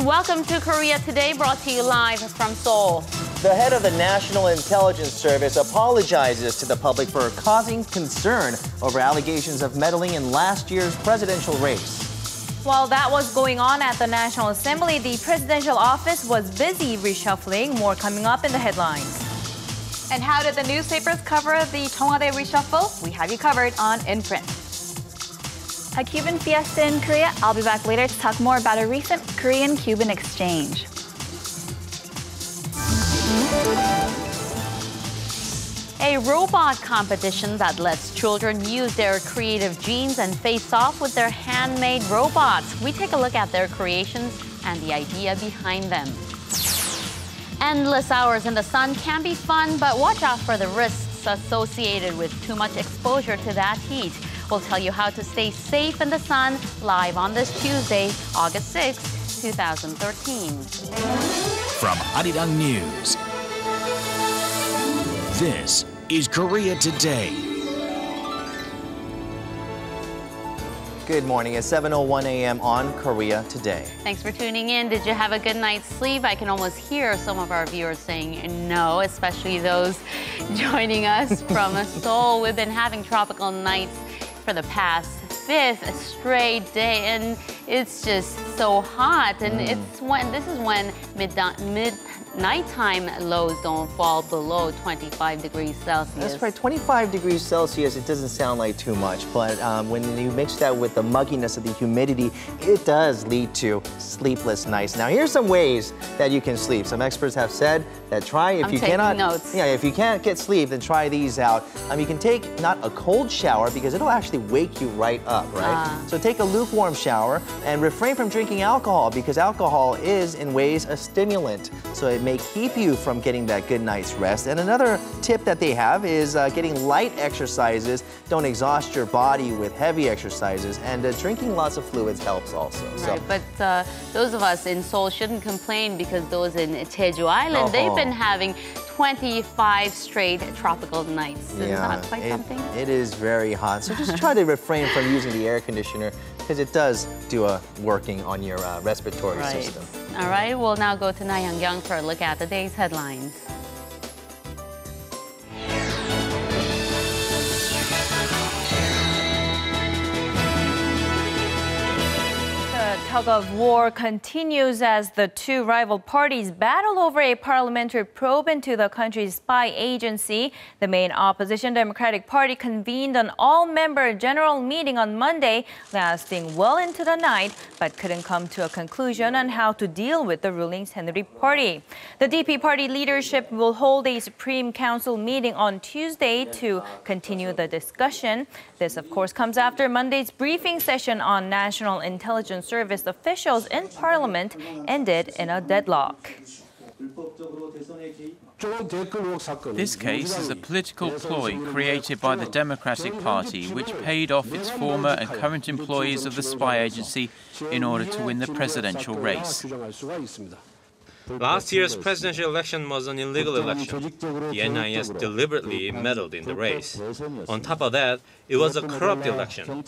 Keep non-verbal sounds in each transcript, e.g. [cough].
and welcome to Korea Today, brought to you live from Seoul. The head of the National Intelligence Service apologizes to the public for causing concern over allegations of meddling in last year's presidential race. While that was going on at the National Assembly, the presidential office was busy reshuffling. More coming up in the headlines. And how did the newspapers cover the Cheong Wa Dae reshuffle? We have you covered on In Print. A Cuban fiesta in Korea. I'll be back later to talk more about a recent Korean-Cuban exchange. A robot competition that lets children use their creative genes and face off with their handmade robots. We take a look at their creations and the idea behind them. Endless hours in the sun can be fun, but watch out for the risks associated with too much exposure to that heat. We'll tell you how to stay safe in the sun live on this Tuesday, August 6, 2013. From Arirang News, this is Korea Today. Good morning. It's 7.01 a.m. on Korea Today. Thanks for tuning in. Did you have a good night's sleep? I can almost hear some of our viewers saying no, especially those [laughs] joining us from Seoul. We've been having tropical nights for the past fifth straight day, and it's just so hot. And mm. it's when this is when mid mid nighttime lows don't fall below 25 degrees Celsius. That's right, 25 degrees Celsius, it doesn't sound like too much, but um, when you mix that with the mugginess of the humidity, it does lead to sleepless nights. Now, here's some ways that you can sleep. Some experts have said that try if I'm you cannot, notes. yeah, if you can't get sleep, then try these out. Um, you can take not a cold shower because it'll actually wake you right up, right? Uh. So take a lukewarm shower and refrain from drinking alcohol because alcohol is in ways a stimulant. So it may keep you from getting that good night's rest. And another tip that they have is uh, getting light exercises. Don't exhaust your body with heavy exercises. And uh, drinking lots of fluids helps also. Right, so. but uh, those of us in Seoul shouldn't complain because those in Jeju Island, -huh. they've been having 25 straight tropical nights. Isn't yeah, that quite it, something? It is very hot. So just try to refrain from using the air conditioner because it does do a working on your uh, respiratory right. system. All right, we'll now go to Na Young for a look at the day's headlines. Tug of war continues as the two rival parties battle over a parliamentary probe into the country's spy agency. The main opposition Democratic Party convened an all-member general meeting on Monday, lasting well into the night, but couldn't come to a conclusion on how to deal with the ruling Saenuri Party. The DP party leadership will hold a Supreme Council meeting on Tuesday to continue the discussion. This, of course, comes after Monday's briefing session on National Intelligence Service officials in parliament ended in a deadlock. This case is a political ploy created by the Democratic Party, which paid off its former and current employees of the spy agency in order to win the presidential race. Last year's presidential election was an illegal election. The NIS deliberately meddled in the race. On top of that, it was a corrupt election,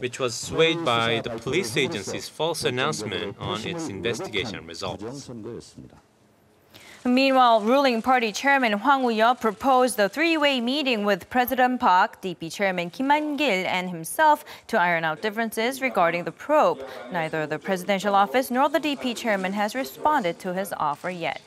which was swayed by the police agency's false announcement on its investigation results. Meanwhile, ruling party chairman Hwang Woo-yea proposed a three-way meeting with President Park, DP chairman Kim Han-gil, and himself to iron out differences regarding the probe. Neither the presidential office nor the DP chairman has responded to his offer yet.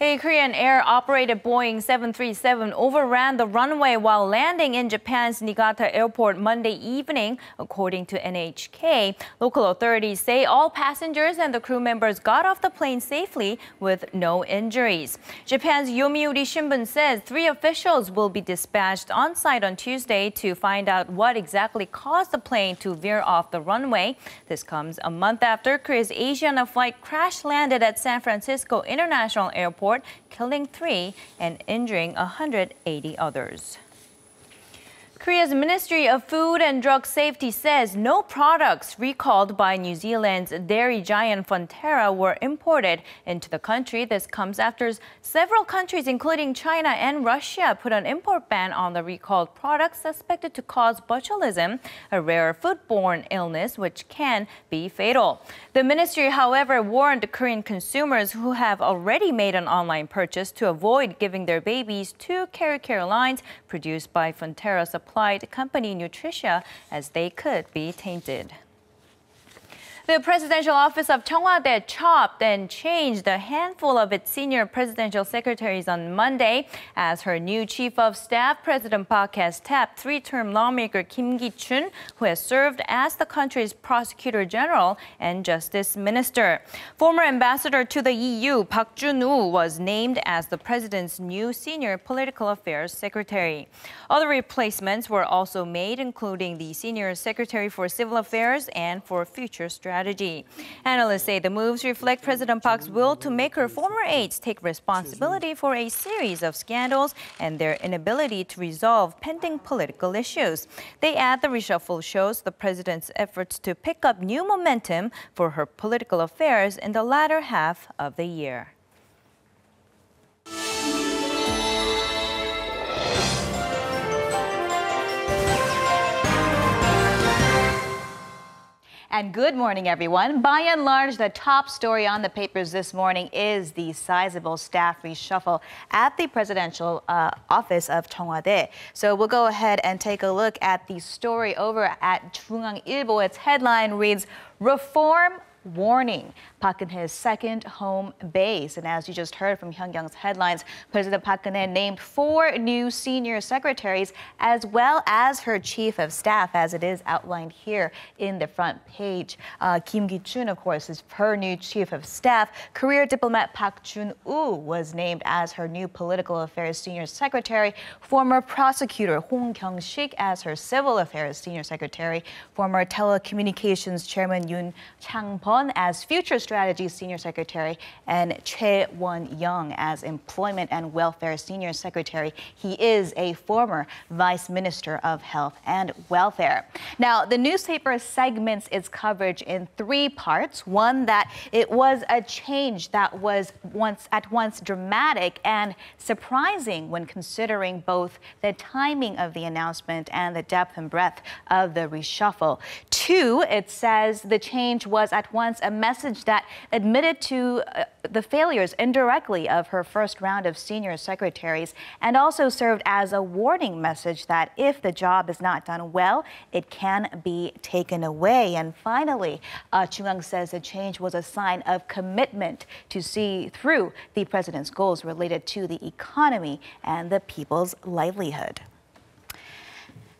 A Korean Air-operated Boeing 737 overran the runway while landing in Japan's Niigata Airport Monday evening, according to NHK. Local authorities say all passengers and the crew members got off the plane safely with no injuries. Japan's Yomiuri Shimbun says three officials will be dispatched on site on Tuesday to find out what exactly caused the plane to veer off the runway. This comes a month after Korea's Asiana flight crash landed at San Francisco International Airport killing three and injuring 180 others. Korea's Ministry of Food and Drug Safety says no products recalled by New Zealand's dairy giant Fonterra were imported into the country. This comes after several countries, including China and Russia, put an import ban on the recalled products suspected to cause botulism, a rare foodborne illness which can be fatal. The ministry, however, warned Korean consumers who have already made an online purchase to avoid giving their babies to Karicare lines produced by Fonterra Supply applied company Nutricia as they could be tainted. The presidential office of Cheong Wa Dae chopped and changed a handful of its senior presidential secretaries on Monday as her new chief of staff, President Park, has tapped three-term lawmaker Kim Gi-chun, who has served as the country's prosecutor general and justice minister. Former ambassador to the EU, Park Jun-woo, was named as the president's new senior political affairs secretary. Other replacements were also made, including the senior secretary for civil affairs and for future strategy strategy. Analysts say the moves reflect President Park's will to make her former aides take responsibility for a series of scandals and their inability to resolve pending political issues. They add the reshuffle shows the president's efforts to pick up new momentum for her political affairs in the latter half of the year. And good morning, everyone. By and large, the top story on the papers this morning is the sizable staff reshuffle at the presidential uh, office of Cheong Wa So we'll go ahead and take a look at the story over at JoongAng Ilbo. Its headline reads, Reform warning Park Geun-hye's second home base. And as you just heard from Hyungyang's headlines, President Park Geun-hye named four new senior secretaries as well as her chief of staff, as it is outlined here in the front page. Uh, Kim Gi-chun, of course, is her new chief of staff. Career diplomat Park Jun-woo was named as her new political affairs senior secretary. Former prosecutor Hong Kyung-sik as her civil affairs senior secretary. Former telecommunications chairman Yoon Chang-pon as Future Strategy Senior Secretary and Choi Won-young as Employment and Welfare Senior Secretary. He is a former Vice Minister of Health and Welfare. Now, the newspaper segments its coverage in three parts. One, that it was a change that was once at once dramatic and surprising when considering both the timing of the announcement and the depth and breadth of the reshuffle. Two, it says the change was at once a message that admitted to uh, the failures indirectly of her first round of senior secretaries and also served as a warning message that if the job is not done well, it can be taken away. And finally, uh, Chung says the change was a sign of commitment to see through the president's goals related to the economy and the people's livelihood.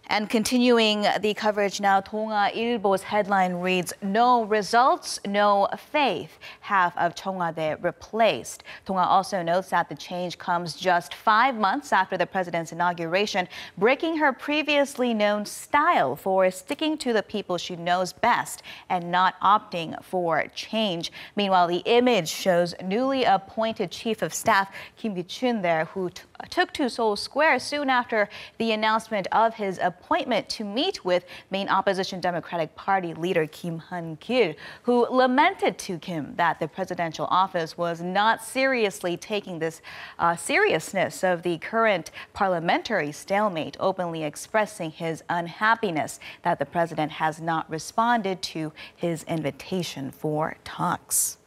And continuing the coverage now, Dong-A Ilbo's headline reads, No results, no faith. Half of Cheong Wa replaced. Dong-A also notes that the change comes just five months after the president's inauguration, breaking her previously known style for sticking to the people she knows best and not opting for change. Meanwhile, the image shows newly appointed chief of staff Kim Gi-chun there, who took to Seoul Square soon after the announcement of his appointment to meet with main opposition Democratic Party leader Kim Han-gil, who lamented to Kim that the presidential office was not seriously taking this uh, seriousness of the current parliamentary stalemate, openly expressing his unhappiness that the president has not responded to his invitation for talks.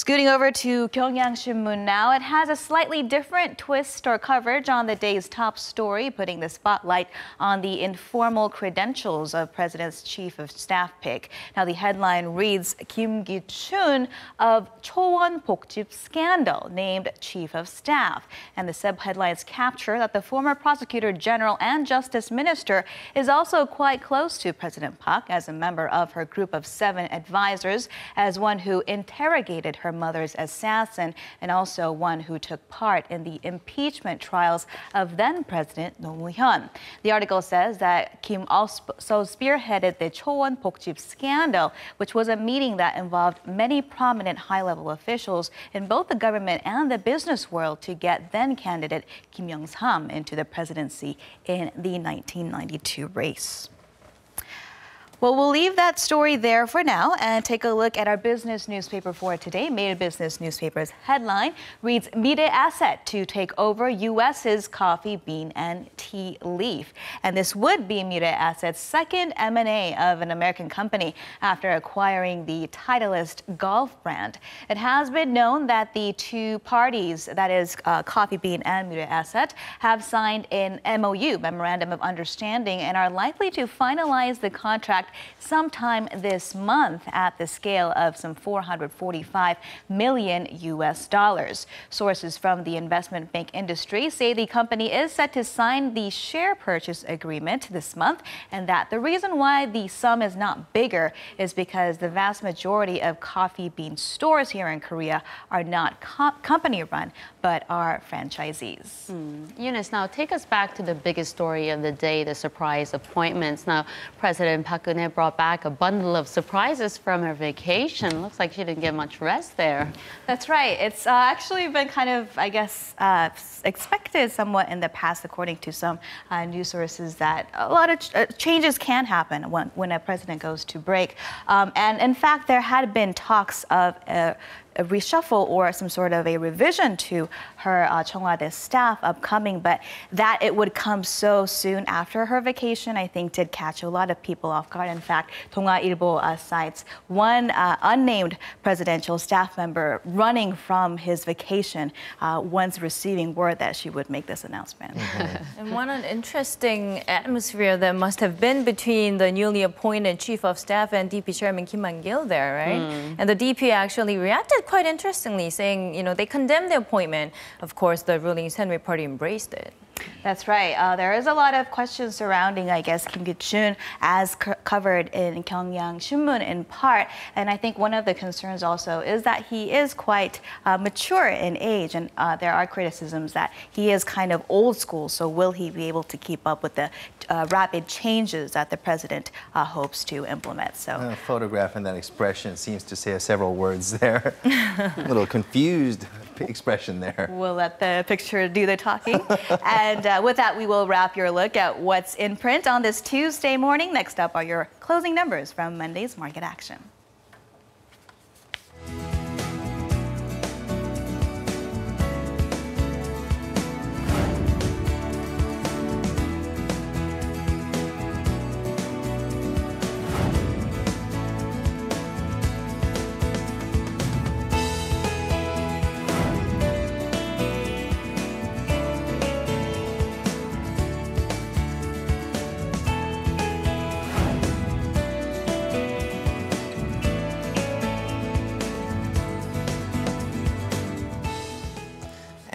Scooting over to Kyunghyang Shinmun now, it has a slightly different twist or coverage on the day's top story, putting the spotlight on the informal credentials of President's chief of staff pick. Now, the headline reads Kim Gi-chun of Chowon Bokjip scandal named chief of staff. And the subheadlines capture that the former prosecutor general and justice minister is also quite close to President Park as a member of her group of seven advisors, as one who interrogated her her mother's assassin and also one who took part in the impeachment trials of then President Roh Moo-hyun. The article says that Kim also spearheaded the Chowon Bokjip scandal, which was a meeting that involved many prominent high-level officials in both the government and the business world to get then candidate Kim Young-sam into the presidency in the 1992 race. Well, we'll leave that story there for now and take a look at our business newspaper for today. Maeil Business Newspaper's headline reads Mirae Asset to take over U.S.'s coffee bean and tea leaf. And this would be Mirae Asset's second M&A of an American company after acquiring the Titleist golf brand. It has been known that the two parties, that is uh, Coffee Bean and Mirae Asset, have signed an MOU, Memorandum of Understanding, and are likely to finalize the contract sometime this month at the scale of some 445 million US dollars. Sources from the investment bank industry say the company is set to sign the share purchase agreement this month and that the reason why the sum is not bigger is because the vast majority of coffee bean stores here in Korea are not co company run but are franchisees. Hmm. Eunice, now take us back to the biggest story of the day, the surprise appointments. Now, President Park Geun-hye brought back a bundle of surprises from her vacation. Looks like she didn't get much rest there. That's right. It's uh, actually been kind of, I guess, uh, expected somewhat in the past, according to some uh, news sources, that a lot of ch uh, changes can happen when, when a president goes to break. Um, and in fact, there had been talks of uh, a reshuffle or some sort of a revision to her uh, Cheong Wa Dae staff upcoming, but that it would come so soon after her vacation, I think did catch a lot of people off guard. In fact, Dong-A Ilbo uh, cites one uh, unnamed presidential staff member running from his vacation uh, once receiving word that she would make this announcement. Mm [laughs] -hmm. and what an interesting atmosphere that must have been between the newly appointed chief of staff and DP chairman Kim Han-gil there, right? Mm. And the DP actually reacted quite interestingly, saying, you know, they condemned the appointment. Of course, the ruling Saenuri party embraced it. That's right. Uh, there is a lot of questions surrounding, I guess, Kim Gi-chun as covered in Kyunghyang Shinmun in part. And I think one of the concerns also is that he is quite uh, mature in age. And uh, there are criticisms that he is kind of old school. So will he be able to keep up with the uh, rapid changes that the president uh, hopes to implement? So a photograph and that expression seems to say several words there. [laughs] a little confused [laughs] expression there. We'll let the picture do the talking. [laughs] and uh, with that, we will wrap your look at what's in print on this Tuesday morning. Next up are your closing numbers from Monday's market action.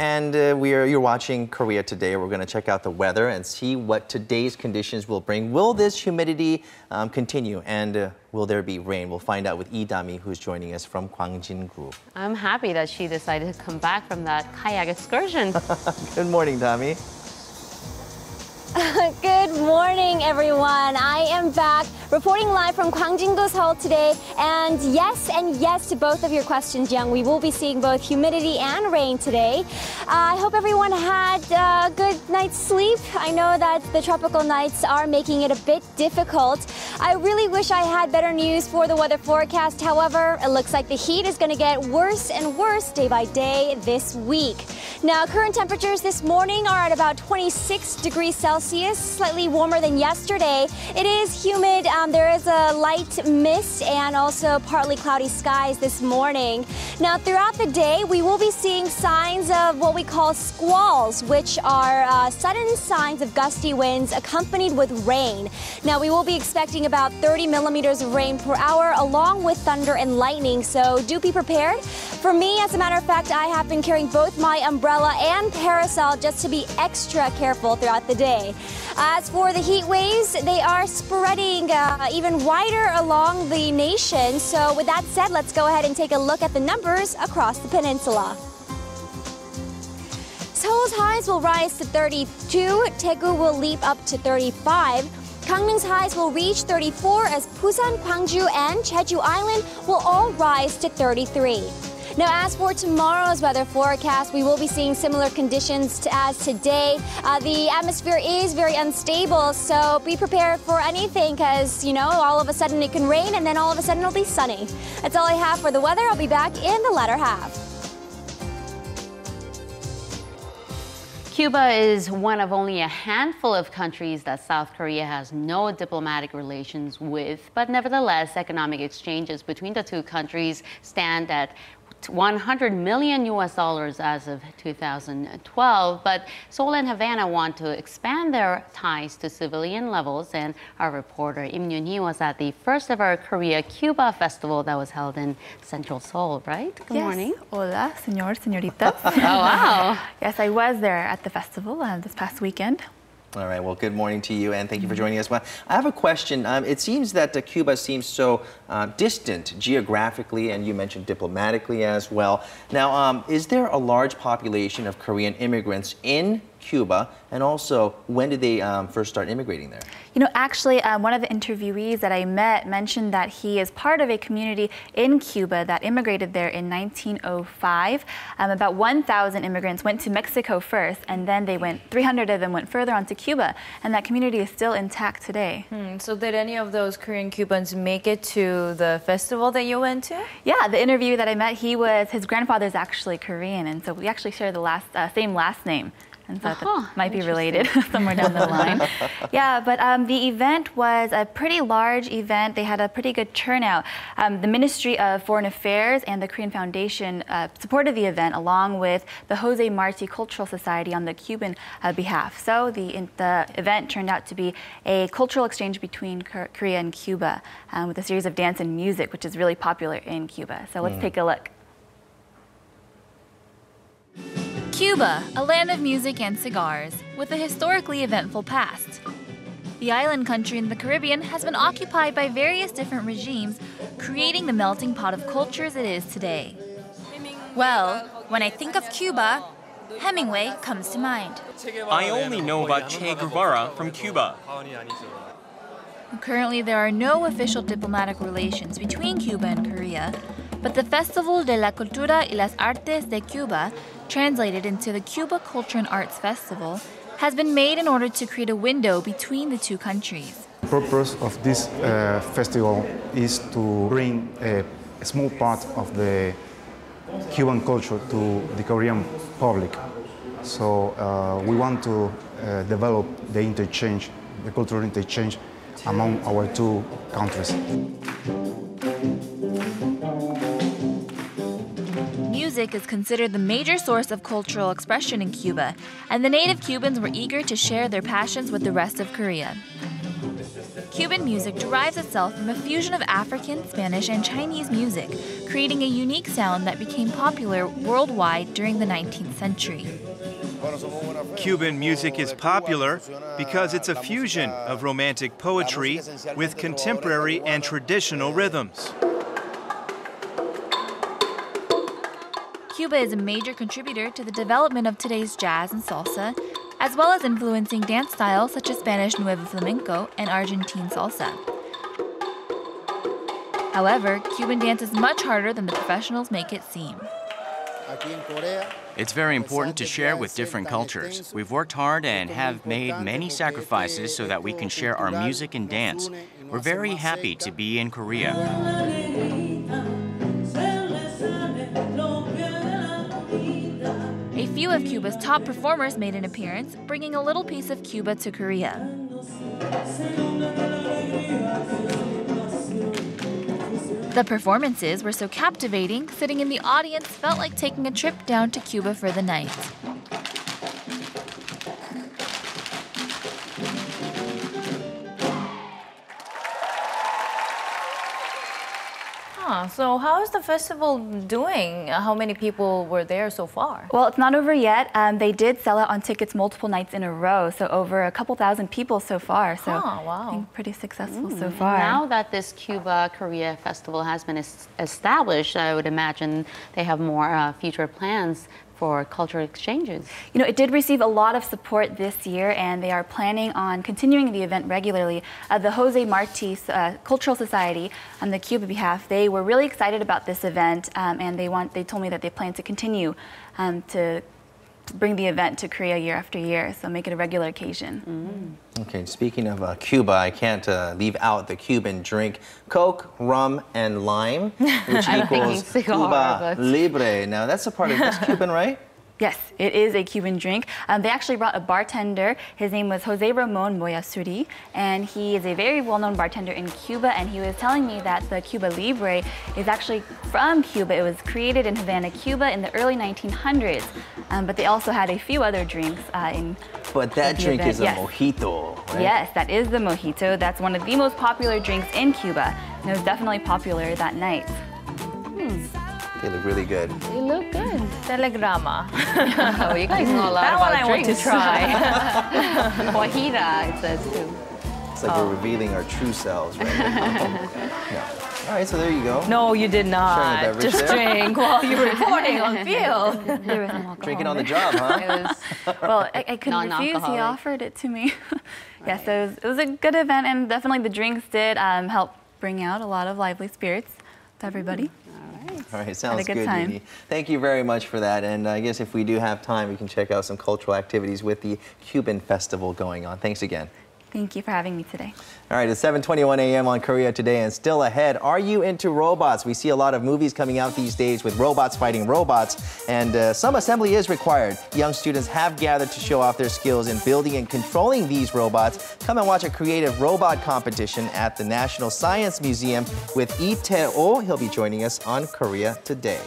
And uh, we are, you're watching Korea Today. We're going to check out the weather and see what today's conditions will bring. Will this humidity um, continue? And uh, will there be rain? We'll find out with Lee Dami, who's joining us from Gwangjin-gu. I'm happy that she decided to come back from that kayak excursion. [laughs] Good morning, Dami. [laughs] Good morning, everyone. I am back reporting live from Gwangjin-gu Hall today. And yes, and yes to both of your questions, Young. We will be seeing both humidity and rain today. Uh, I hope everyone had a good night's sleep. I know that the tropical nights are making it a bit difficult. I really wish I had better news for the weather forecast. However, it looks like the heat is going to get worse and worse day by day this week. Now, current temperatures this morning are at about 26 degrees Celsius. Celsius, slightly warmer than yesterday. It is humid. Um, there is a light mist and also partly cloudy skies this morning. Now, throughout the day, we will be seeing signs of what we call squalls, which are uh, sudden signs of gusty winds accompanied with rain. Now, we will be expecting about 30 millimeters of rain per hour along with thunder and lightning, so do be prepared. For me, as a matter of fact, I have been carrying both my umbrella umbrella and parasol just to be extra careful throughout the day. As for the heat waves, they are spreading uh, even wider along the nation. So, with that said, let's go ahead and take a look at the numbers across the peninsula. Seoul's highs will rise to 32, Daegu will leap up to 35. Gangneung's highs will reach 34 as Busan, Gwangju, and Jeju Island will all rise to 33. Now, as for tomorrow's weather forecast, we will be seeing similar conditions to, as today. Uh, the atmosphere is very unstable, so be prepared for anything because, you know, all of a sudden it can rain and then all of a sudden it'll be sunny. That's all I have for the weather. I'll be back in the latter half. Cuba is one of only a handful of countries that South Korea has no diplomatic relations with, but nevertheless, economic exchanges between the two countries stand at 100 million US dollars as of 2012. But Seoul and Havana want to expand their ties to civilian levels. And our reporter Im Yun-hee was at the first ever Korea Cuba festival that was held in central Seoul, right? Good yes. morning. Hola, señor, señorita. [laughs] oh, wow. [laughs] yes, I was there at the festival uh, this past weekend. All right. Well, good morning to you, and thank you for joining us. Well, I have a question. Um, it seems that uh, Cuba seems so uh, distant geographically, and you mentioned diplomatically as well. Now, um, is there a large population of Korean immigrants in Cuba? And also, when did they um, first start immigrating there? You know, actually, um, one of the interviewees that I met mentioned that he is part of a community in Cuba that immigrated there in 1905. Um, about 1,000 immigrants went to Mexico first, and then they went, 300 of them went further on to Cuba, and that community is still intact today. Hmm, so did any of those Korean Cubans make it to the festival that you went to? Yeah, the interview that I met, he was, his grandfather's actually Korean, and so we actually share the last, uh, same last name and thought uh -huh. that might be related [laughs] somewhere down the [laughs] line. yeah, but um, the event was a pretty large event. They had a pretty good turnout. Um, the Ministry of Foreign Affairs and the Korean Foundation uh, supported the event along with the Jose Marti Cultural Society on the Cuban uh, behalf. So the, in, the event turned out to be a cultural exchange between Korea and Cuba um, with a series of dance and music, which is really popular in Cuba. So let's mm. take a look. Cuba, a land of music and cigars, with a historically eventful past. The island country in the Caribbean has been occupied by various different regimes, creating the melting pot of cultures it is today. Well, when I think of Cuba, Hemingway comes to mind. I only know about Che Guevara from Cuba. Currently, there are no official diplomatic relations between Cuba and Korea, but the Festival de la Cultura y las Artes de Cuba translated into the Cuba Culture and Arts Festival, has been made in order to create a window between the two countries. The purpose of this uh, festival is to bring a, a, small part of the Cuban culture to the Korean public. So uh, we want to uh, develop the interchange, the cultural interchange among our two countries. Music is considered the major source of cultural expression in Cuba, and the native Cubans were eager to share their passions with the rest of Korea. Cuban music derives itself from a fusion of African, Spanish, and Chinese music, creating a unique sound that became popular worldwide during the 19th century. Cuban music is popular because it's a fusion of romantic poetry with contemporary and traditional rhythms. Cuba is a major contributor to the development of today's jazz and salsa, as well as influencing dance styles such as Spanish Nuevo Flamenco and Argentine salsa. However, Cuban dance is much harder than the professionals make it seem. It's very important to share with different cultures. We've worked hard and have made many sacrifices so that we can share our music and dance. We're very happy to be in Korea. Few of Cuba's top performers made an appearance, bringing a little piece of Cuba to Korea. The performances were so captivating, sitting in the audience felt like taking a trip down to Cuba for the night. Huh. So how is the festival doing? How many people were there so far? Well, it's not over yet. Um, they did sell out on tickets multiple nights in a row, so over a couple thousand people so far. So huh, wow. I think pretty successful mm. so far. Now that this Cuba Korea festival has been established, I would imagine they have more uh, future plans for cultural exchanges. You know, it did receive a lot of support this year, and they are planning on continuing the event regularly. Uh, the Jose Marti uh, Cultural Society, on the Cuba behalf, they were really excited about this event, um, and they want they told me that they plan to continue um, to bring the event to Korea year after year, so make it a regular occasion. Mm. Okay, speaking of uh, Cuba, I can't uh, leave out the Cuban drink Coke, rum, and lime, [laughs] which equals Cuba Libre. Now, that's a part of that's Cuban, right? [laughs] Yes, it is a Cuban drink. Um, they actually brought a bartender. His name was Jose Ramon Moyasuri, and he is a very well-known bartender in Cuba. And he was telling me that the Cuba Libre is actually from Cuba. It was created in Havana, Cuba, in the early 1900s. Um, but they also had a few other drinks uh, in. But that drink event. is a yes. mojito, right? Yes, that is the mojito. That's one of the most popular drinks in Cuba, and it was definitely popular that night. Hmm. They look really good. They look good. Telegrama. [laughs] oh, you guys know a lot that one I drinks. want to try. [laughs] Guajira, it says too. It's like oh. we're revealing our true selves right [laughs] yeah. All right, so there you go. No, you did not. Just there. drink while you were reporting on field. there was some Drinking on the job, huh? It was, well, I, I couldn't refuse. He offered it to me. yes, yeah, so it was, it was, a good event, and definitely the drinks did um, help bring out a lot of lively spirits to everybody. Mm. All right, sounds good, good Yuni. Thank you very much for that. And I guess if we do have time, we can check out some cultural activities with the Cuban Festival going on. Thanks again. Thank you for having me today. All right, it's 7:21 a.m. on Korea Today, and still ahead. Are you into robots? We see a lot of movies coming out these days with robots fighting robots, and uh, some assembly is required. Young students have gathered to show off their skills in building and controlling these robots. Come and watch a creative robot competition at the National Science Museum with Lee Tae-ho. He'll be joining us on Korea Today.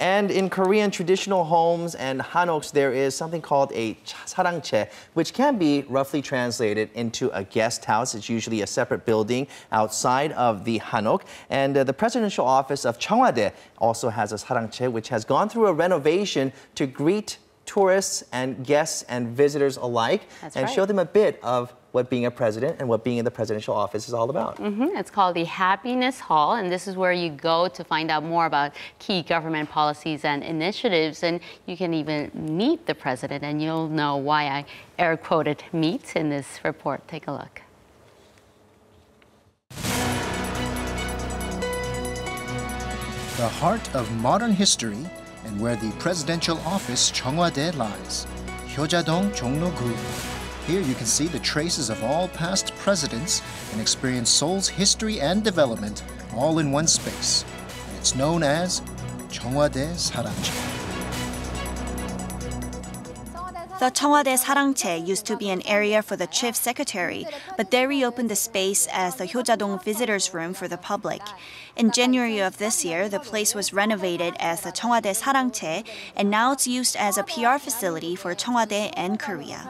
And in Korean traditional homes and hanoks, there is something called a sarangchae, which can be roughly translated into a guest house. It's usually a separate building outside of the hanok. And uh, the presidential office of Cheong Wa Dae also has a sarangchae, which has gone through a renovation to greet tourists and guests and visitors alike That's and right. show them a bit of what being a president and what being in the presidential office is all about. Mm -hmm. It's called the Happiness Hall, and this is where you go to find out more about key government policies and initiatives. And you can even meet the president, and you'll know why I air quoted meet in this report. Take a look. The heart of modern history and where the presidential office Cheong Wa Dae lies, Hyojadong Jongno-gu. Here you can see the traces of all past presidents and experience Seoul's history and development all in one space. It's known as Cheong Wa Dae Sarangchae. The Cheong Wa Dae Sarangchae used to be an area for the chief secretary, but they reopened the space as the Hyojadong visitors room for the public. In January of this year, the place was renovated as the Cheong Wa Dae Sarangchae, and now it's used as a PR facility for Cheong Wa Dae and Korea.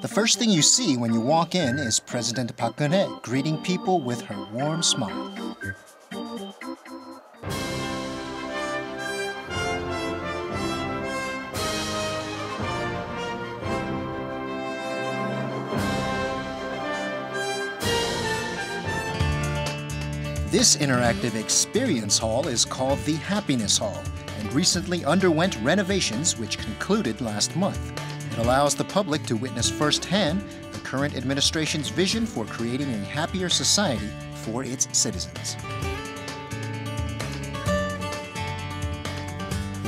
The first thing you see when you walk in is President Park Geun-hye greeting people with her warm smile. This interactive experience hall is called the Happiness Hall and recently underwent renovations which concluded last month. It allows the public to witness firsthand the current administration's vision for creating a happier society for its citizens.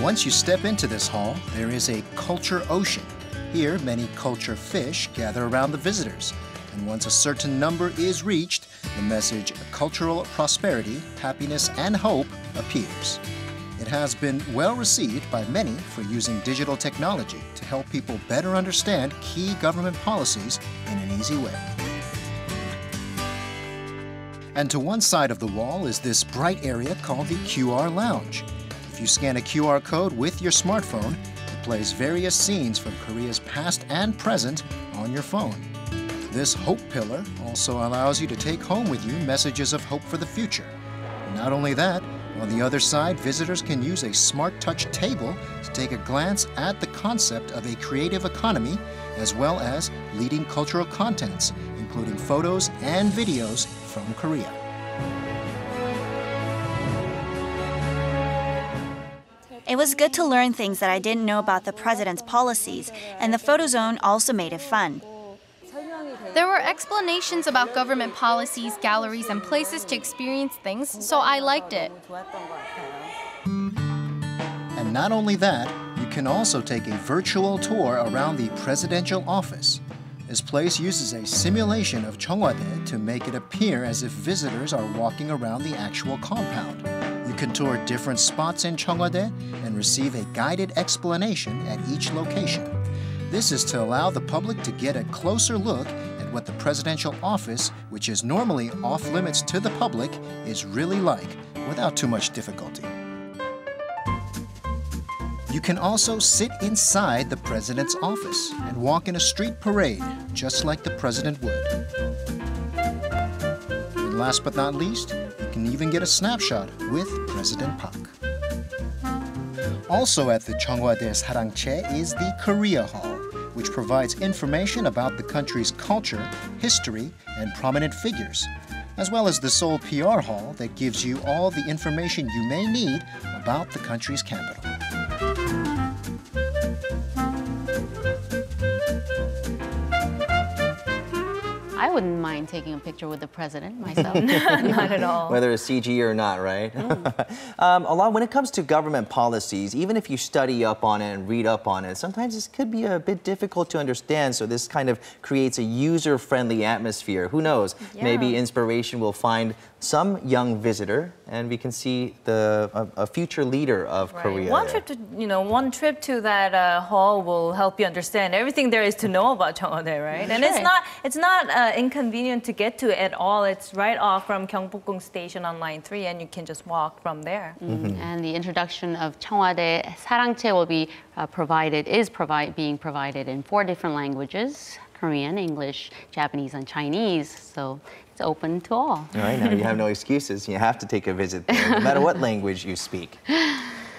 Once you step into this hall, there is a culture ocean. Here, many culture fish gather around the visitors, and once a certain number is reached, the message cultural prosperity, happiness, and hope appears. Has been well received by many for using digital technology to help people better understand key government policies in an easy way. And to one side of the wall is this bright area called the QR Lounge. If you scan a QR code with your smartphone, it plays various scenes from Korea's past and present on your phone. This Hope Pillar also allows you to take home with you messages of hope for the future. Not only that, on the other side, visitors can use a Smart Touch table to take a glance at the concept of a creative economy, as well as leading cultural contents, including photos and videos from Korea. It was good to learn things that I didn't know about the president's policies, and the photo zone also made it fun. There were explanations about government policies, galleries, and places to experience things, so I liked it. And not only that, you can also take a virtual tour around the presidential office. This place uses a simulation of Cheong Wa Dae to make it appear as if visitors are walking around the actual compound. You can tour different spots in Cheong Wa Dae and receive a guided explanation at each location. This is to allow the public to get a closer look what the presidential office, which is normally off limits to the public, is really like without too much difficulty. You can also sit inside the president's office and walk in a street parade, just like the president would. And last but not least, you can even get a snapshot with President Park. Also at the Cheong Wa Dae Sarangchae is the Korea Hall which provides information about the country's culture, history, and prominent figures, as well as the Seoul PR Hall that gives you all the information you may need about the country's capital. Wouldn't mind taking a picture with the president myself. [laughs] not at all. Whether it's CG or not, right? Mm. [laughs] um, a lot when it comes to government policies, even if you study up on it and read up on it, sometimes this could be a bit difficult to understand. So this kind of creates a user-friendly atmosphere. Who knows? Yeah. Maybe inspiration will find some young visitor, and we can see the a, a future leader of right. Korea. One trip to you know one trip to that uh, hall will help you understand everything there is to know about [laughs] Cheong Wa Dae, right? And it's not it's not uh, inconvenient to get to at all. It's right off from Gyeongbokgung Station on Line 3, and you can just walk from there. Mm -hmm. And the introduction of Cheongwade Sarangche will be uh, provided is provide being provided in four different languages. Korean, English, Japanese, and Chinese. So it's open to all. All right, now you have no [laughs] excuses. You have to take a visit there, no matter what language you speak.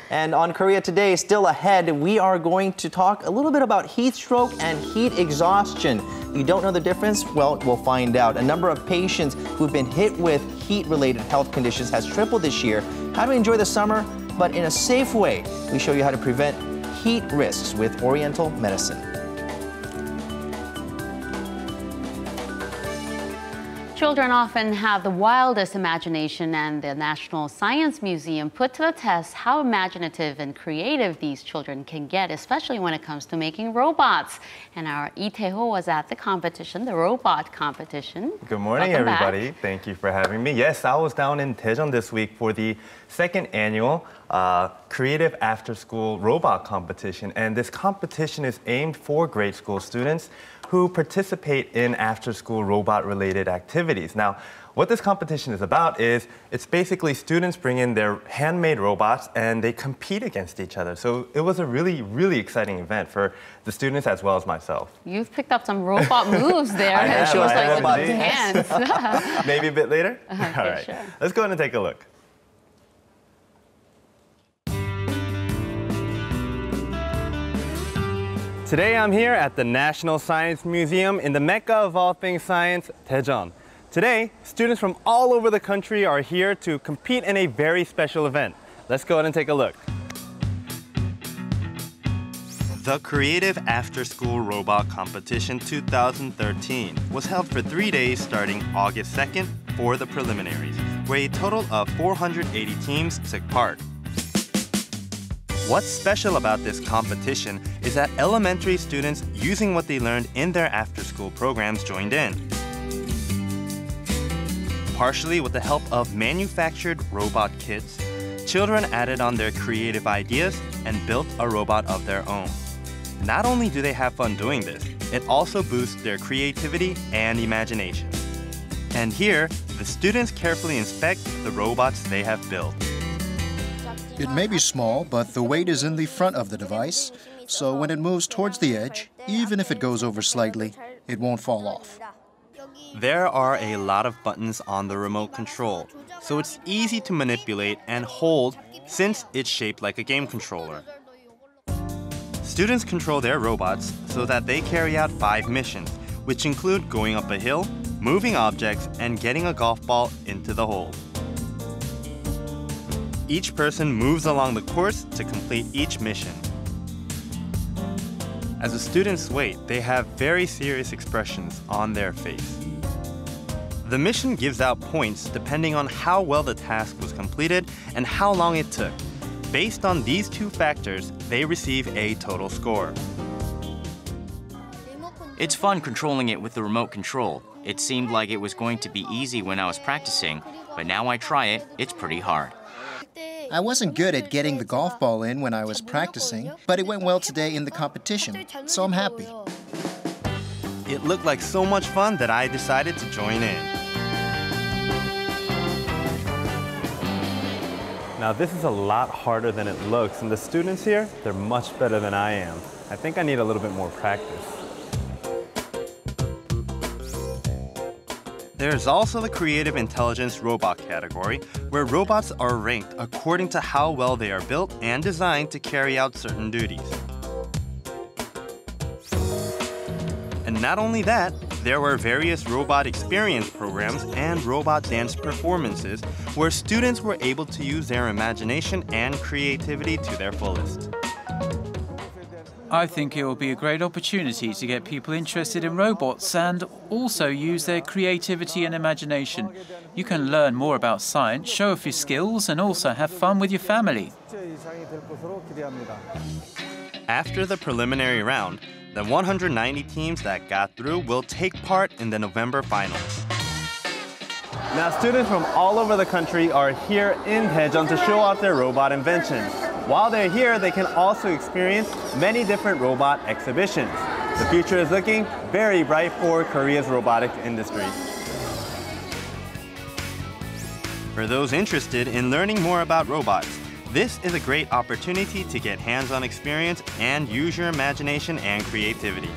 And on Korea Today, still ahead, we are going to talk a little bit about heat stroke and heat exhaustion. You don't know the difference? Well, we'll find out. A number of patients who've been hit with heat-related health conditions has tripled this year. How to enjoy the summer, but in a safe way. We show you how to prevent heat risks with Oriental medicine. Children often have the wildest imagination, and the National Science Museum put to the test how imaginative and creative these children can get, especially when it comes to making robots. And our Lee Tae-ho was at the competition, the robot competition. Good morning, Welcome everybody. Back. Thank you for having me. Yes, I was down in Daejeon this week for the second annual uh, Creative After School Robot Competition. And this competition is aimed for grade school students who participate in after-school robot-related activities. Now, what this competition is about is it's basically students bring in their handmade robots and they compete against each other. So it was a really, really exciting event for the students as well as myself. You've picked up some robot [laughs] moves there. I have, Show us like robot dance. [laughs] Maybe a bit later? [laughs] Uh-huh, okay, All right, sure. let's go ahead and take a look. Today I'm here at the National Science Museum in the mecca of all things science, Daejeon. Today, students from all over the country are here to compete in a very special event. Let's go ahead and take a look. The Creative After School Robot Competition 2013 was held for three days starting August 2nd for the preliminaries, where a total of 480 teams took part. What's special about this competition is that elementary students using what they learned in their after-school programs joined in. Partially with the help of manufactured robot kits, children added on their creative ideas and built a robot of their own. Not only do they have fun doing this, it also boosts their creativity and imagination. And here, the students carefully inspect the robots they have built. It may be small, but the weight is in the front of the device, so when it moves towards the edge, even if it goes over slightly, it won't fall off. There are a lot of buttons on the remote control, so it's easy to manipulate and hold since it's shaped like a game controller. Students control their robots so that they carry out five missions, which include going up a hill, moving objects, and getting a golf ball into the hole. Each person moves along the course to complete each mission. As the students wait, they have very serious expressions on their face. The mission gives out points depending on how well the task was completed and how long it took. Based on these two factors, they receive a total score. It's fun controlling it with the remote control. It seemed like it was going to be easy when I was practicing, but now I try it, it's pretty hard. I wasn't good at getting the golf ball in when I was practicing, but it went well today in the competition, so I'm happy. It looked like so much fun that I decided to join in. Now this is a lot harder than it looks, and the students here, they're much better than I am. I think I need a little bit more practice. There's also the Creative Intelligence Robot category, where robots are ranked according to how well they are built and designed to carry out certain duties. And not only that, there were various robot experience programs and robot dance performances where students were able to use their imagination and creativity to their fullest. I think it will be a great opportunity to get people interested in robots and also use their creativity and imagination. You can learn more about science, show off your skills, and also have fun with your family. After the preliminary round, the 190 teams that got through will take part in the November finals. Now students from all over the country are here in Daejeon to show off their robot inventions. While they're here, they can also experience many different robot exhibitions. The future is looking very bright for Korea's robotics industry. For those interested in learning more about robots, this is a great opportunity to get hands-on experience and use your imagination and creativity.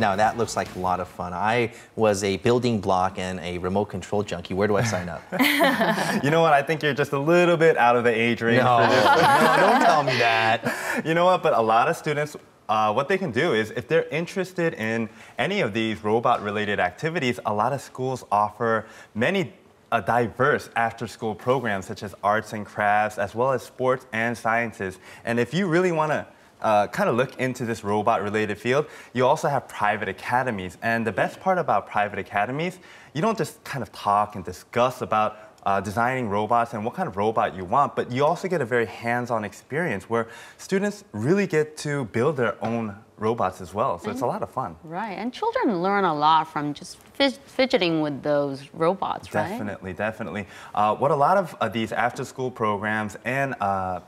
Now that looks like a lot of fun. I was a building block and a remote control junkie. Where do I sign up? [laughs] you know what? I think you're just a little bit out of the age range no. for this. no, don't tell me that. [laughs] You know what? But a lot of students uh, what they can do is if they're interested in any of these robot-related activities, a lot of schools offer many uh, diverse after-school programs such as arts and crafts, as well as sports and sciences. And if you really want to uh, kind of look into this robot related field, you also have private academies. And the best part about private academies, you don't just kind of talk and discuss about uh, designing robots and what kind of robot you want, but you also get a very hands-on experience where students really get to build their own robots as well. So and, it's a lot of fun. Right, and children learn a lot from just fidgeting with those robots, definitely, right? Definitely, definitely. Uh, what a lot of uh, these after-school programs and uh,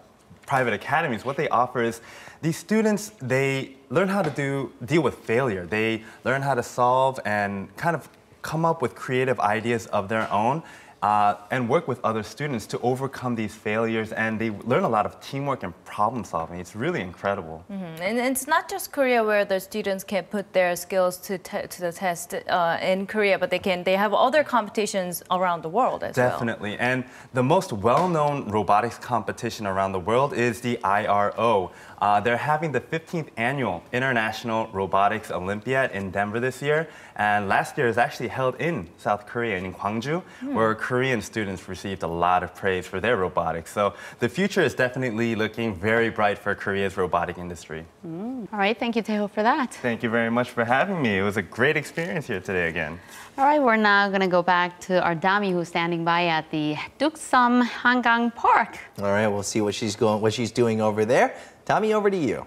private academies, what they offer is these students, they learn how to do, deal with failure. They learn how to solve and kind of come up with creative ideas of their own uh, and work with other students to overcome these failures. And they learn a lot of teamwork and problem solving. It's really incredible. Mm -hmm. And it's not just Korea where the students can put their skills to, to the test uh, in Korea, but they can they have other competitions around the world as Definitely. well. Definitely. And the most well-known robotics competition around the world is the IRO. Uh, they're having the 15th annual International Robotics Olympiad in Denver this year. And last year is actually held in South Korea, in Gwangju, mm. where Korean students received a lot of praise for their robotics. So the future is definitely looking very bright for Korea's robotic industry. Mm. All right, thank you, Taeho, for that. Thank you very much for having me. It was a great experience here today again. All right, we're now going to go back to our Dami, who's standing by at the Duksum Hangang Park. All right, we'll see what she's going, what she's doing over there. Dami, over to you.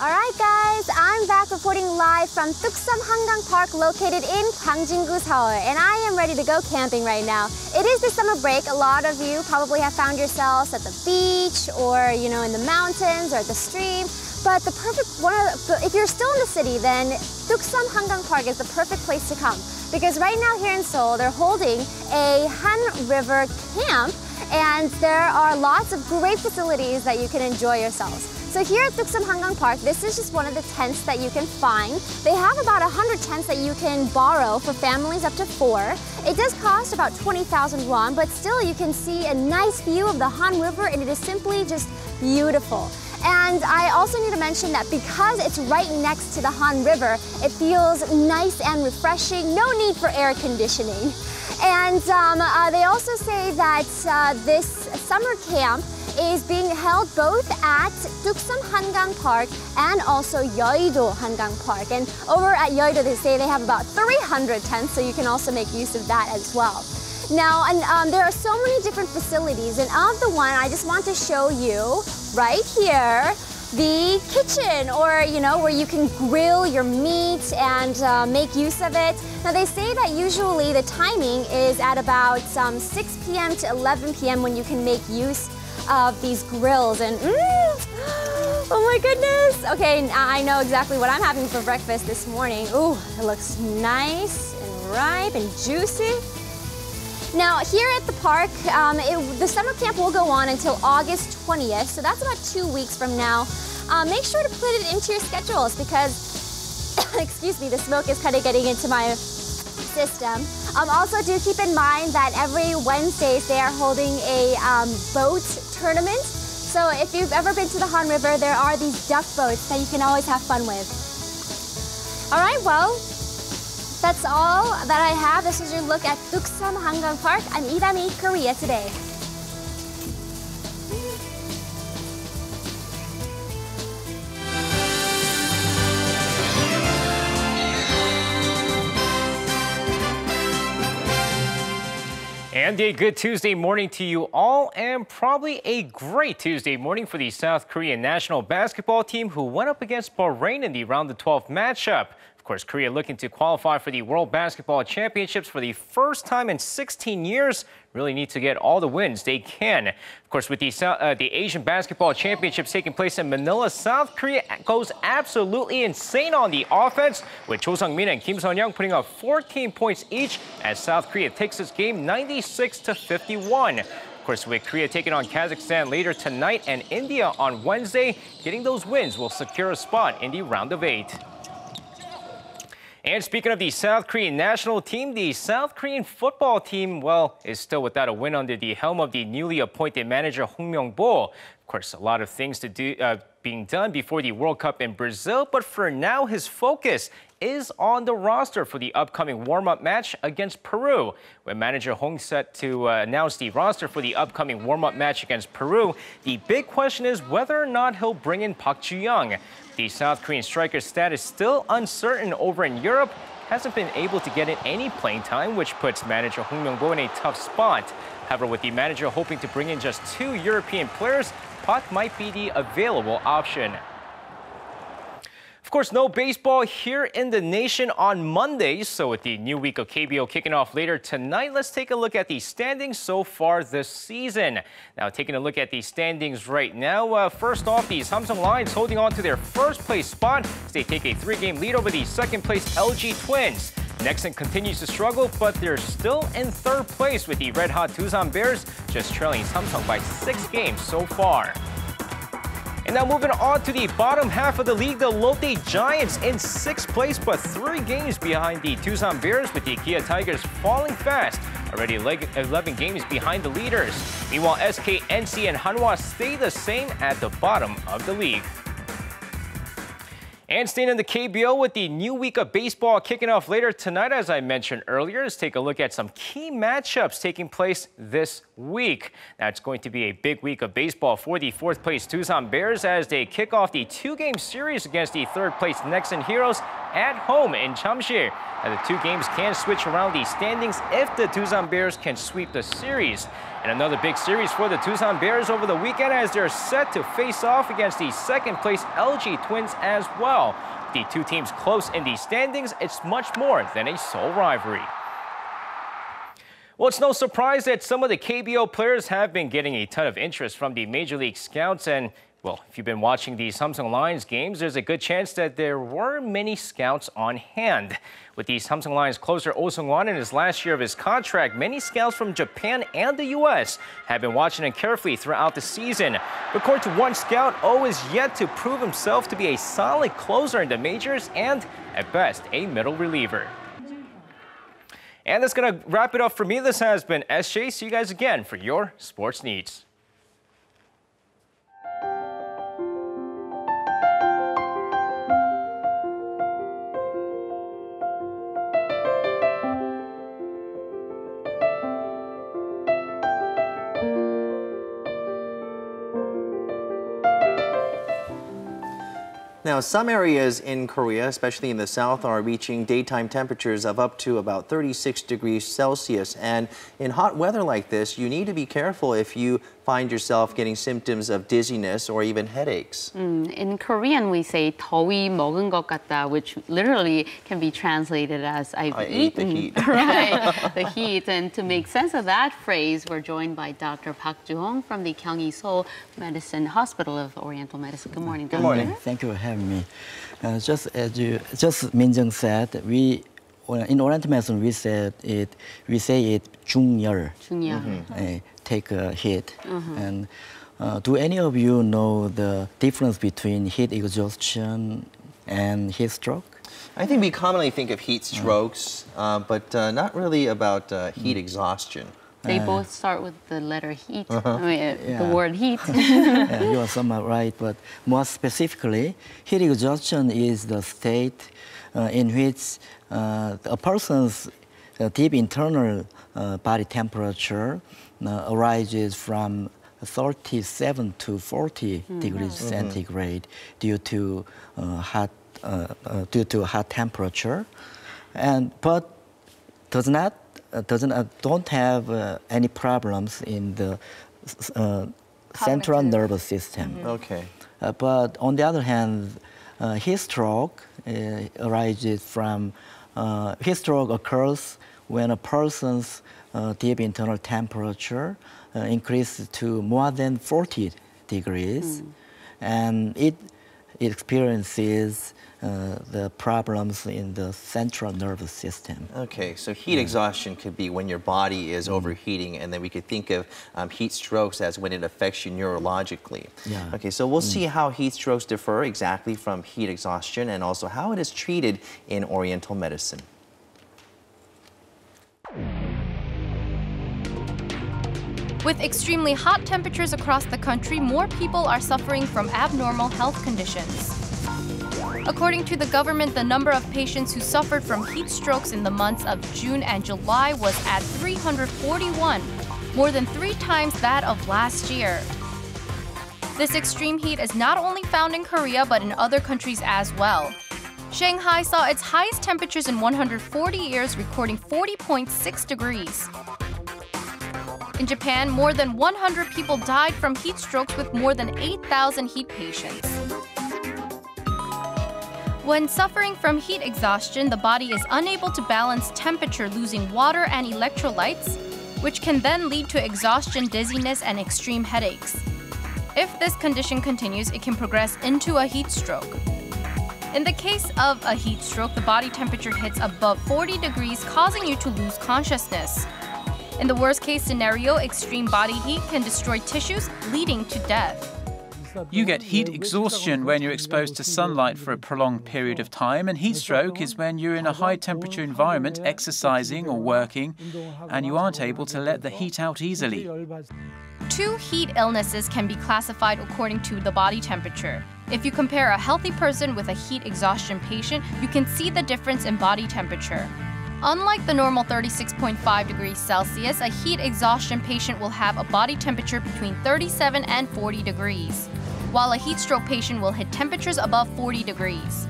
All right, guys, I'm back reporting live from Tuksum Hangang Park located in Gwangjin-gu, Seoul, and I am ready to go camping right now. It is the summer break. A lot of you probably have found yourselves at the beach or, you know, in the mountains or at the stream. But the perfect one, the, if you're still in the city, then Tuksum Hangang Park is the perfect place to come. Because right now here in Seoul, they're holding a Han River camp And there are lots of great facilities that you can enjoy yourselves. So here at Tuksum Hangang Park, this is just one of the tents that you can find. They have about 100 tents that you can borrow for families up to four. It does cost about 20,000 won, but still you can see a nice view of the Han River and it is simply just beautiful. And I also need to mention that because it's right next to the Han River, it feels nice and refreshing, no need for air conditioning. And um, uh, they also say that uh, this summer camp is being held both at Tuksum Hangang Park and also Yeouido Hangang Park. And over at Yeouido, they say they have about 300 tents, so you can also make use of that as well. Now, and, um, there are so many different facilities, and of the one I just want to show you right here, the kitchen, or you know, where you can grill your meat and uh, make use of it. Now they say that usually the timing is at about um, 6 p.m. to 11 p.m. when you can make use of these grills and mm, [gasps] oh my goodness. Okay, I know exactly what I'm having for breakfast this morning. Ooh, it looks nice and ripe and juicy. Now, here at the park, um, it, the summer camp will go on until August 20th, so that's about two weeks from now. Uh, make sure to put it into your schedules because, [coughs] excuse me, the smoke is kind of getting into my system. Um, also, do keep in mind that every Wednesdays they are holding a um, boat tournament. So if you've ever been to the Han River, there are these duck boats that you can always have fun with. All right, well, that's all that I have. This is your look at Tuksum Hangang Park. I'm Lee Dami, Korea Today. And good Tuesday morning to you all, and probably a great Tuesday morning for the South Korean national basketball team who went up against Bahrain in the round of 12 matchup. Of course, Korea looking to qualify for the World Basketball Championships for the first time in 16 years. Really need to get all the wins they can. Of course, with the, uh, the Asian Basketball Championships taking place in Manila, South Korea goes absolutely insane on the offense, with Cho Sung-min and Kim Sun-hyung putting up 14 points each as South Korea takes this game 96 to 51. Of course, with Korea taking on Kazakhstan later tonight and India on Wednesday, getting those wins will secure a spot in the round of eight. And speaking of the South Korean national team, the South Korean football team, well, is still without a win under the helm of the newly appointed manager Hong Myung-bo. Of course, a lot of things to do uh, being done before the World Cup in Brazil, but for now, his focus is on the roster for the upcoming warm-up match against Peru. When manager Hong set to uh, announce the roster for the upcoming warm-up match against Peru, the big question is whether or not he'll bring in Park Ju-young. The South Korean striker's status still uncertain over in Europe, hasn't been able to get in any playing time, which puts manager Hong Myung-bo in a tough spot. However, with the manager hoping to bring in just two European players, Park might be the available option. Of course, no baseball here in the nation on Monday. So with the new week of KBO kicking off later tonight, let's take a look at the standings so far this season. Now, taking a look at the standings right now, uh, first off, the Samsung Lions holding on to their first place spot as they take a three-game lead over the second place LG Twins. Nexon continues to struggle, but they're still in third place with the red-hot Doosan Bears, just trailing Samsung by six games so far. And now moving on to the bottom half of the league, the Lotte Giants in sixth place, but three games behind the Doosan Bears with the Kia Tigers falling fast. Already 11 games behind the leaders. Meanwhile, SK, NC, and Hanwha stay the same at the bottom of the league. And staying in the KBO with the new week of baseball kicking off later tonight, as I mentioned earlier, let's take a look at some key matchups taking place this week. Now, it's going to be a big week of baseball for the fourth place Doosan Bears as they kick off the two-game series against the third place Nexon Heroes at home in Jamsil. Now, the two games can switch around the standings if the Doosan Bears can sweep the series. And another big series for the Doosan Bears over the weekend as they're set to face off against the second place LG Twins as well. The two teams close in the standings, it's much more than a sole rivalry. Well, it's no surprise that some of the KBO players have been getting a ton of interest from the Major League scouts and Well, if you've been watching the Samsung Lions games, there's a good chance that there were many scouts on hand. With the Samsung Lions closer Oh Seung-hwan in his last year of his contract, many scouts from Japan and the U.S. have been watching him carefully throughout the season. According to one scout, Oh is yet to prove himself to be a solid closer in the majors and, at best, a middle reliever. And that's going to wrap it up for me. This has been SJ. See you guys again for your sports needs. Now, some areas in Korea, especially in the south, are reaching daytime temperatures of up to about 36 degrees Celsius. And in hot weather like this, you need to be careful if you find yourself getting symptoms of dizziness or even headaches. Mm, in Korean, we say 더위 먹은 것 같다, which literally can be translated as I've I eaten. ate the heat. [laughs] right, the heat. And to make sense of that phrase, we're joined by Dr. Park Joo-hong from the Gyeonggi Seoul Medicine Hospital of Oriental Medicine. Good morning, Good Doctor. morning. Thank you for having me. Uh, just as you, just Minjung said, we well, in Oriental medicine, we said it, we say it junior. Junior. Mm -hmm. take a hit. Mm -hmm. And uh, do any of you know the difference between heat exhaustion and heat stroke? I think we commonly think of heat strokes, uh, but uh, not really about uh, mm. heat exhaustion. They uh. both start with the letter heat, uh -huh. I mean, uh, yeah. the word heat. [laughs] yeah, you are somewhat right, but more specifically, heat exhaustion is the state in which uh, a person's uh, deep internal uh, body temperature uh, arises from 37 to 40 Mhm. degrees Mhm. centigrade due to uh, hot uh, uh, due to hot temperature, and but does not uh, doesn't uh, don't have uh, any problems in the uh, central nervous system. Okay. Uh, but on the other hand, uh, heat stroke uh, arises from uh, heat stroke occurs when a person's uh, deep internal temperature uh, increases to more than 40 degrees, and it, it experiences uh, the problems in the central nervous system. Okay, so heat exhaustion could be when your body is overheating, and then we could think of um, heat strokes as when it affects you neurologically. Yeah. Okay, so we'll see how heat strokes differ exactly from heat exhaustion and also how it is treated in Oriental medicine. With extremely hot temperatures across the country, more people are suffering from abnormal health conditions. According to the government, the number of patients who suffered from heat strokes in the months of June and July was at 341, more than three times that of last year. This extreme heat is not only found in Korea but in other countries as well. Shanghai saw its highest temperatures in 140 years, recording 40.6 degrees. In Japan, more than 100 people died from heat strokes with more than 8,000 heat patients. When suffering from heat exhaustion, the body is unable to balance temperature, losing water and electrolytes, which can then lead to exhaustion, dizziness, and extreme headaches. If this condition continues, it can progress into a heat stroke. In the case of a heat stroke, the body temperature hits above 40 degrees, causing you to lose consciousness. In the worst case scenario, extreme body heat can destroy tissues, leading to death. You get heat exhaustion when you're exposed to sunlight for a prolonged period of time, and heat stroke is when you're in a high temperature environment, exercising or working, and you aren't able to let the heat out easily. Two heat illnesses can be classified according to the body temperature. If you compare a healthy person with a heat exhaustion patient, you can see the difference in body temperature. Unlike the normal 36.5 degrees Celsius, a heat exhaustion patient will have a body temperature between 37 and 40 degrees, while a heat stroke patient will hit temperatures above 40 degrees.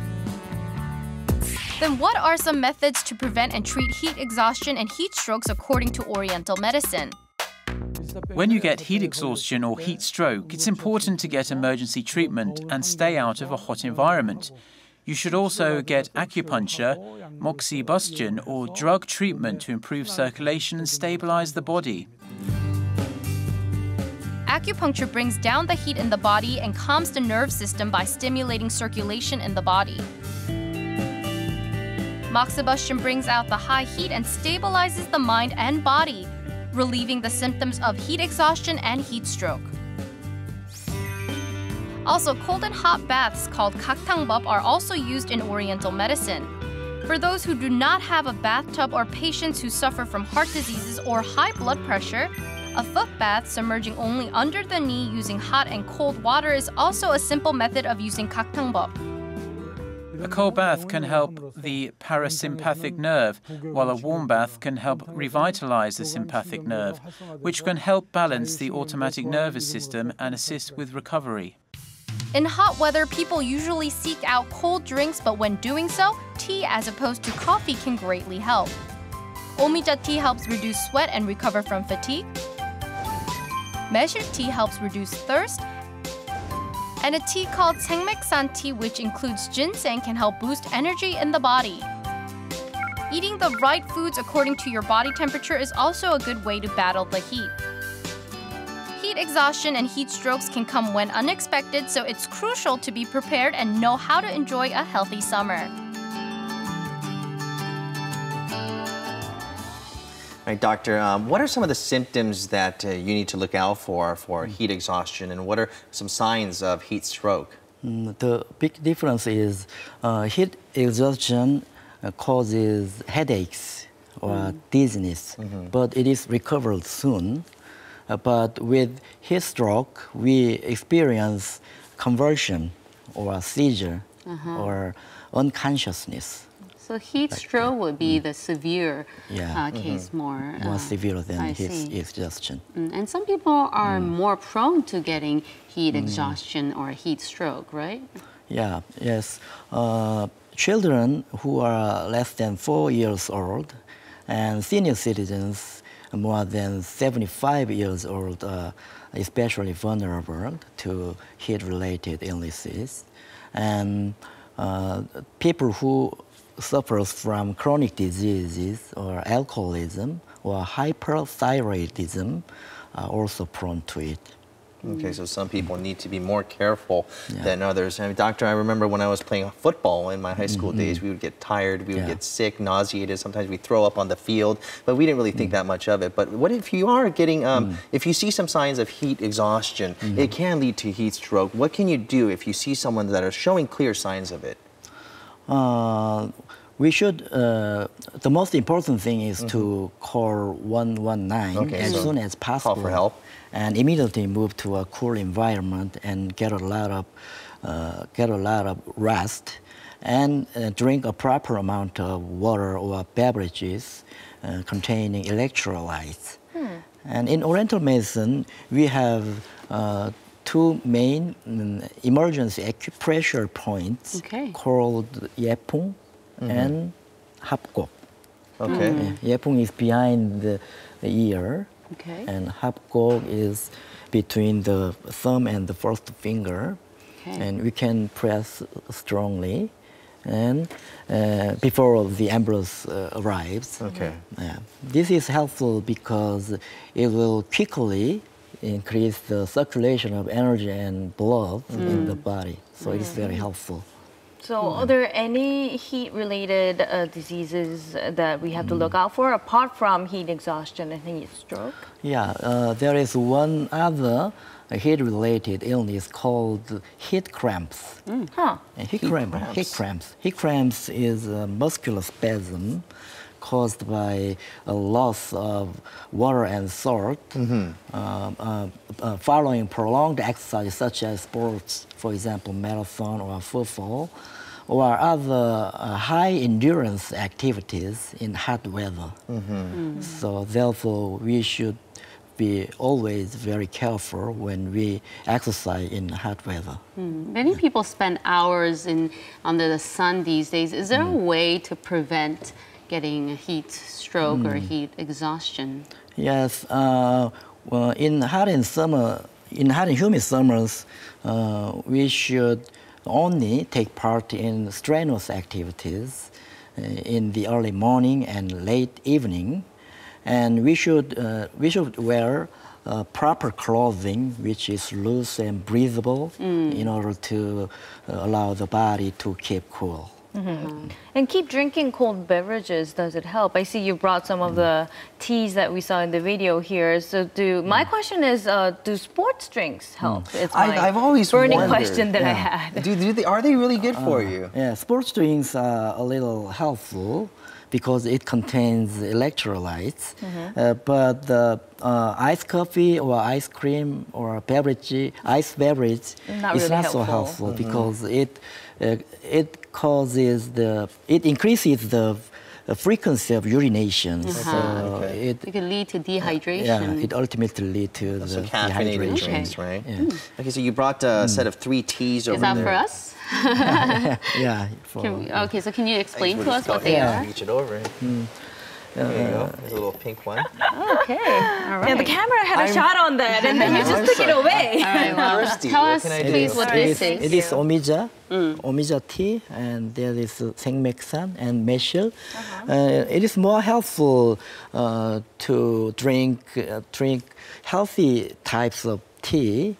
Then, what are some methods to prevent and treat heat exhaustion and heat strokes according to Oriental medicine? When you get heat exhaustion or heat stroke, it's important to get emergency treatment and stay out of a hot environment. You should also get acupuncture, moxibustion, or drug treatment to improve circulation and stabilize the body. Acupuncture brings down the heat in the body and calms the nerve system by stimulating circulation in the body. Moxibustion brings out the high heat and stabilizes the mind and body, relieving the symptoms of heat exhaustion and heat stroke. Also, cold and hot baths called kaktangbop are also used in Oriental medicine. For those who do not have a bathtub or patients who suffer from heart diseases or high blood pressure, a foot bath submerging only under the knee using hot and cold water is also a simple method of using kaktangbop. A cold bath can help the parasympathetic nerve, while a warm bath can help revitalize the sympathetic nerve, which can help balance the autonomic nervous system and assist with recovery. In hot weather, people usually seek out cold drinks, but when doing so, tea as opposed to coffee can greatly help. Omija tea helps reduce sweat and recover from fatigue. Measured tea helps reduce thirst. And a tea called Sengmeksan tea, which includes ginseng, can help boost energy in the body. Eating the right foods according to your body temperature is also a good way to battle the heat. Heat exhaustion and heat strokes can come when unexpected, so it's crucial to be prepared and know how to enjoy a healthy summer. Right, doctor, um, what are some of the symptoms that uh, you need to look out for for Mm. heat exhaustion, and what are some signs of heat stroke? Mm, The big difference is uh, heat exhaustion uh, causes headaches or dizziness, but it is recovered soon. Uh, but with heat stroke, we experience convulsion or seizure Uh-huh. or unconsciousness. So heat stroke would be the severe Yeah. uh, case more. More uh, severe than I heat see. exhaustion. Mm, And some people are more prone to getting heat Mm. exhaustion or heat stroke, right? Yeah, yes. Uh, children who are less than four years old and senior citizens more than 75 years old are especially vulnerable to heat-related illnesses. And uh, people who suffers from chronic diseases or alcoholism or hyperthyroidism are also prone to it. Okay, so some people need to be more careful than others. I mean, doctor, I remember when I was playing football in my high school mm-hmm. days, we would get tired, we would get sick, nauseated. Sometimes we throw up on the field, but we didn't really think mm. that much of it. But what if you are getting, um, mm. if you see some signs of heat exhaustion, mm-hmm. it can lead to heat stroke. What can you do if you see someone that are showing clear signs of it? Uh, we should, uh, the most important thing is to call 119 Okay, as so soon as call possible. for help. And immediately move to a cool environment and get a lot of, uh, get a lot of rest and uh, drink a proper amount of water or beverages uh, containing electrolytes. And in Oriental medicine, we have uh, two main mm, emergency acupressure points Okay. called Yepung Mhm. and Hapgok. Okay. Yeah, Yepung is behind the, the ear, Okay. and Hapgok is between the thumb and the first finger. Okay. And we can press strongly and uh, before the ambulance uh, arrives. Okay. Yeah. This is helpful because it will quickly increase the circulation of energy and blood in the body. So it is very helpful. So, are there any heat-related uh, diseases that we have to look out for apart from heat exhaustion and heat stroke? Yeah, uh, there is one other heat-related illness called heat cramps. Huh. Uh, Heat, cramp, heat cramps. Heat cramps is a muscular spasm caused by a loss of water and salt um, uh, uh, following prolonged exercise such as sports, for example, marathon or football, or other uh, high endurance activities in hot weather. So therefore, we should be always very careful when we exercise in hot weather. Mm. Many people spend hours in under the sun these days. Is there a way to prevent getting a heat stroke or Mm. heat exhaustion? Yes, uh, well, in hot and summer, in hot and humid summers, uh, we should only take part in strenuous activities uh, in the early morning and late evening, and we should uh, we should wear uh, proper clothing, which is loose and breathable, Mm. in order to uh, allow the body to keep cool. Mhm. And keep drinking cold beverages. Does it help? I see you brought some of the teas that we saw in the video here. So, do my question is, uh, do sports drinks help? It's my I, I've always burning wondered. question that I Yeah. had. Do, do they, are they really good for Uh, you? Yeah, sports drinks are a little helpful because it contains electrolytes. Mhm. Uh, but the uh, iced coffee or ice cream or beverage, ice beverage, Not is really not so helpful. helpful Mhm. because it uh, it causes the it increases the uh, frequency of urination. Uh-huh. So Okay. it It can lead to dehydration. yeah, it ultimately lead to the So caffeinated dehydration. drinks, right? Yeah. Okay, so you brought a set of three teas over Is that there. for us? [laughs] yeah. For, Can we- okay, so can you explain to us what they ahead are? Reach it over. Mm. There you go. Uh, There's a little pink one. Okay. All right. Yeah, the camera had a I'm, shot on that, and then you just took it away. All right, well. Tell us, please, what this is. It is omija, mm. omija tea, and there is uh, sengmeksan and meshil. Uh -huh. uh, it is more helpful uh, to drink uh, drink healthy types of tea,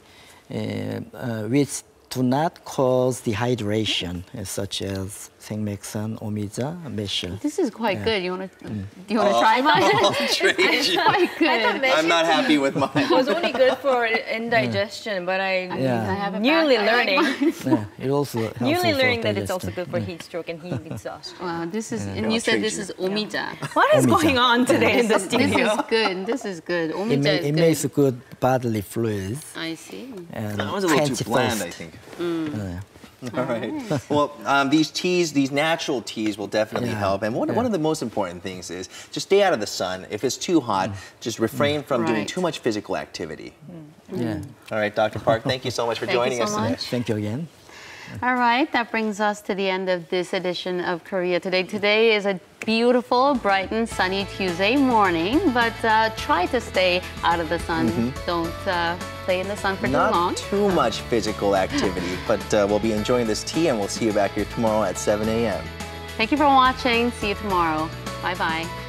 which do not cause dehydration, such as 생맥산, omija, meshel. This is quite Yeah. good. You want to? Do you want to Oh, try mine? [laughs] I'll trade it's you. quite good. I'm not happy with mine. [laughs] It was only good for indigestion, but I, Yeah. I have it newly back. I like learning. [laughs] Yeah, it also helpful Newly for learning that it's also digestion. good for heat stroke and heat exhaustion. Wow, this is, Yeah. and I'll you said trade this you. is omija. What is Omija. going on today in the This studio? is good. This is good. It, Omija ma- is it good. makes good bodily fluids. I see. And That was a little too quench bland, I thirst. think. Mm. [laughs] All right. Well, um, these teas, these natural teas will definitely Yeah. help. And one, Yeah. one of the most important things is just stay out of the sun. If it's too hot, just refrain from doing too much physical activity. Yeah. All right, Dr. Park, thank you so much for Thank you joining so us today. Thank you again. All right, that brings us to the end of this edition of Korea Today. Today is a beautiful, bright and sunny Tuesday morning, but uh, try to stay out of the sun. Mhm. Don't uh, play in the sun for Not too long. Not too much physical activity, [laughs] but uh, we'll be enjoying this tea and we'll see you back here tomorrow at 7 a.m. Thank you for watching. See you tomorrow. Bye bye.